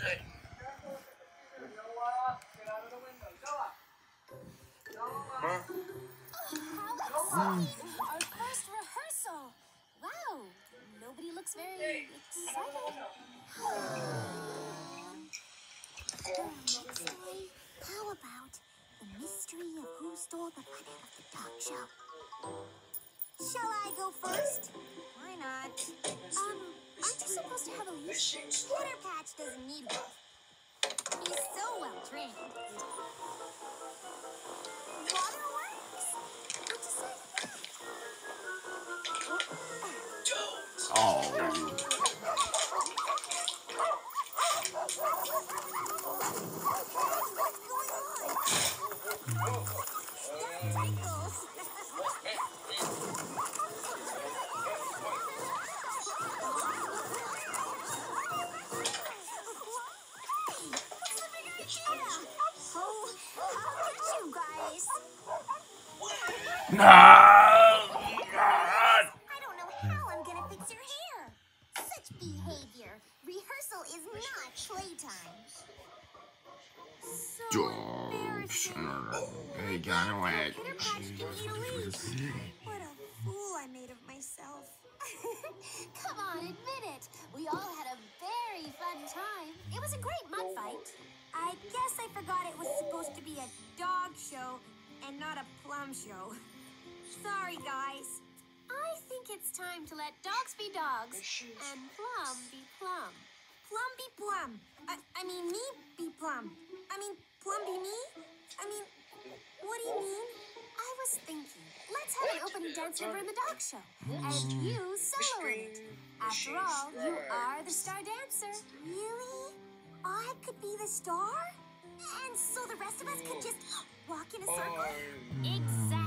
How! Our first rehearsal! Wow, nobody looks very excited. How about the mystery of who stole the of the show? Shall I go first? Why not? Um, aren't you supposed to have a leash? Glitter Patch doesn't need one. He's so well trained. You No. I don't know how I'm gonna fix your hair. Such behavior. Rehearsal is not playtime. So Dogs. They got away. Glitter Patch can eat a leaf. What a fool I made of myself. Come on, admit it. We all had a very fun time. It was a great mud fight. I guess I forgot it was supposed to be a dog show and not a plum show. Sorry, guys. I think it's time to let dogs be dogs and plum be plum. Plum be plum. I, I mean, me be plum. I mean, plum be me? I mean, what do you mean? I was thinking, let's have an opening dance number in the dog show. And you solo it. After all, you are the star dancer. Really? I could be the star? And so the rest of us can just walk in a circle? Exactly.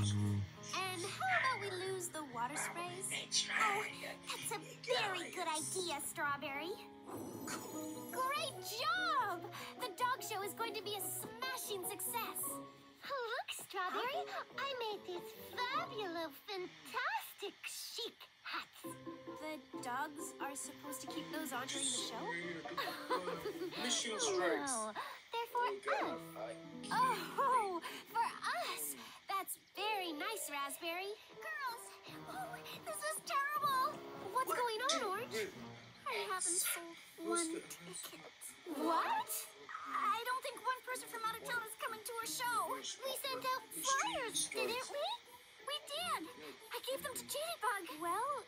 And how about we lose the water sprays? Oh, that's a very good idea, Strawberry. Great job! The dog show is going to be a smashing success. Oh, look, Strawberry. I made these fabulous, fantastic chic hats. The dogs are supposed to keep those on during the show? Mission strikes. Oh, Girls, oh, this is terrible. What's going on, Orange? I haven't sold one ticket. What? I don't think one person from out of town is coming to our show. We sent out flyers, didn't we? We did. I gave them to Jadybug. Well,